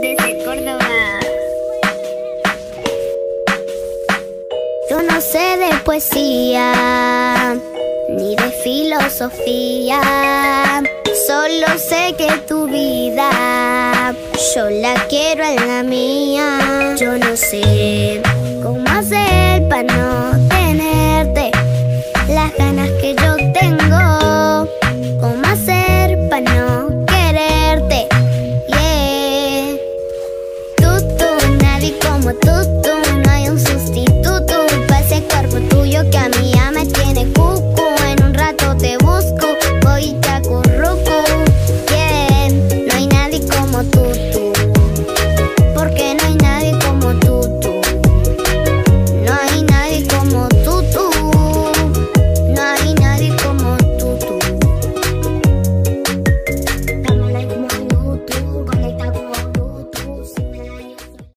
desde Córdoba. Yo no sé de poesía ni de filosofía. Solo sé que tu vida yo la quiero en la mía. Yo no sé como tú.